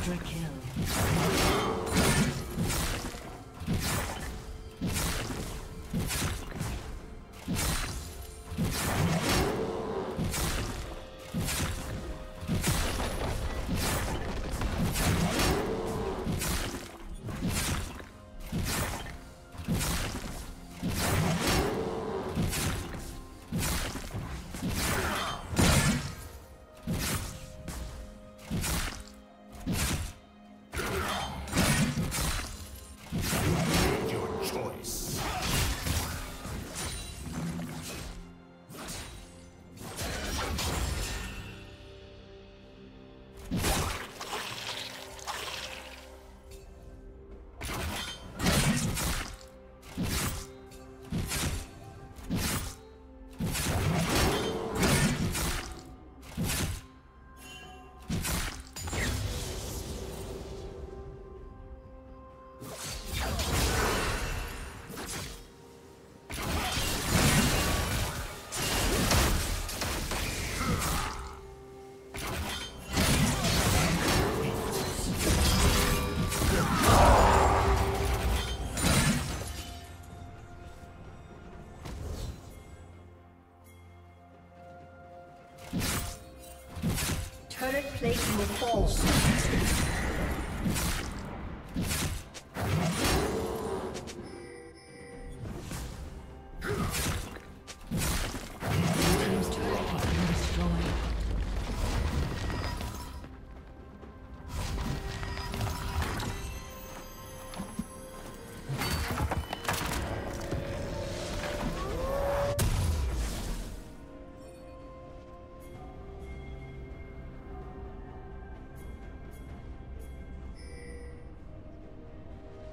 Quadra kill.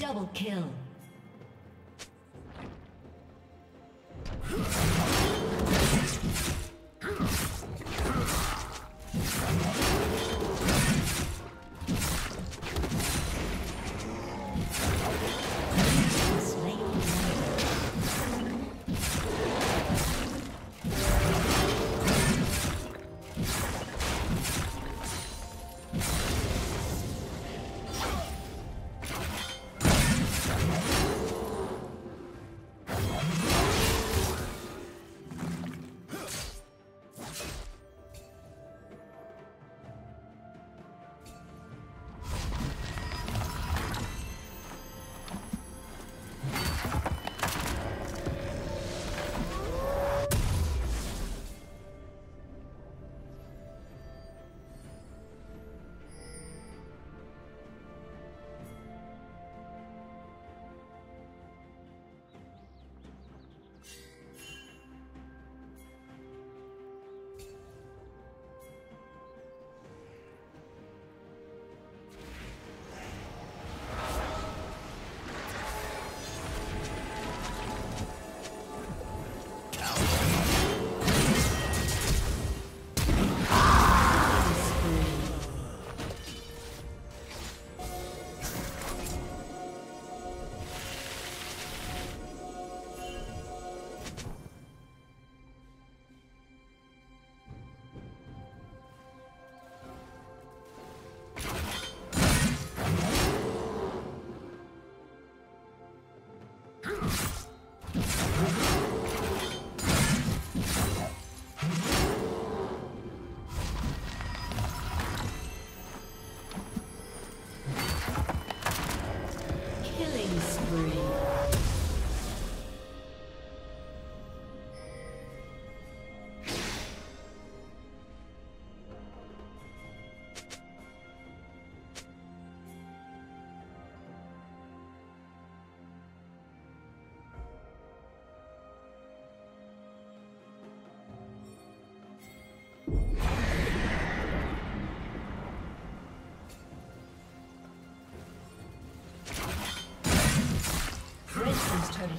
Double kill.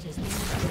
Has been destroyed.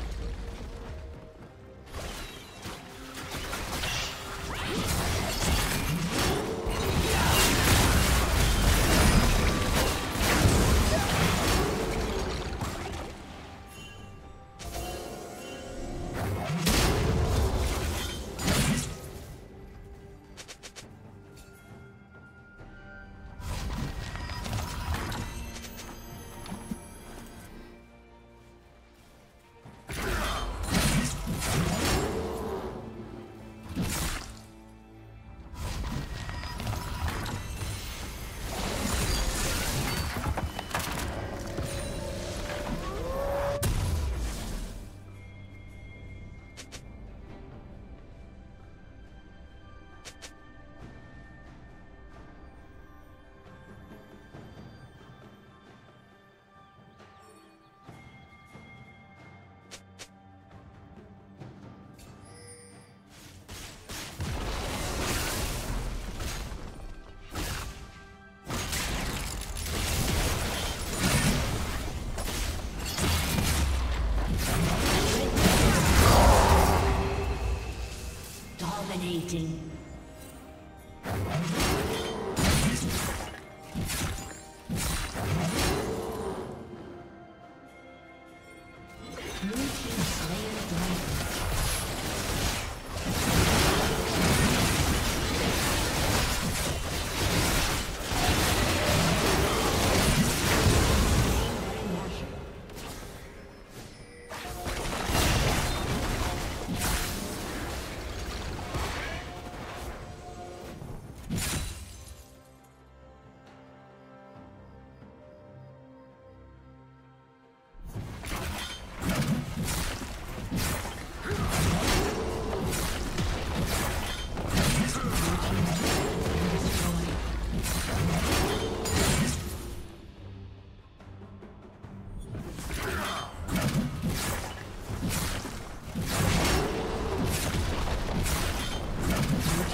Dominating.